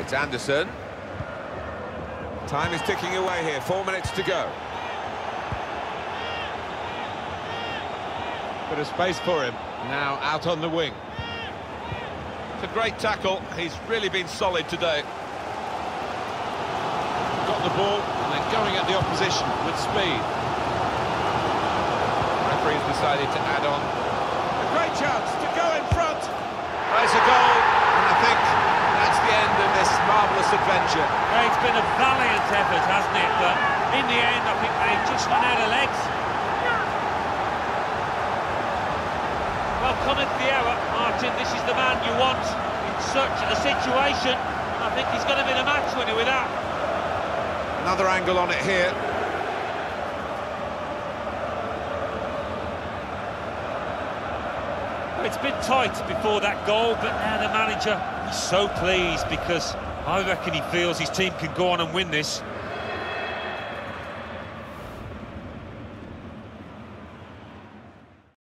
It's Anderson. Time is ticking away here, four minutes to go. Bit of space for him, now out on the wing. It's a great tackle, he's really been solid today. Got the ball and then going at the opposition with speed. Referee's decided to add on. A great chance to go in front. There's a goal, and I think that's the end of this adventure. Well, it's been a valiant effort, hasn't it? But in the end, I think they just run out of legs. Well, Conor Vieira, Martin, this is the man you want in such a situation. I think he's going to be the match winner with that. Another angle on it here. It's been tight before that goal, but now the manager is so pleased because I reckon he feels his team can go on and win this.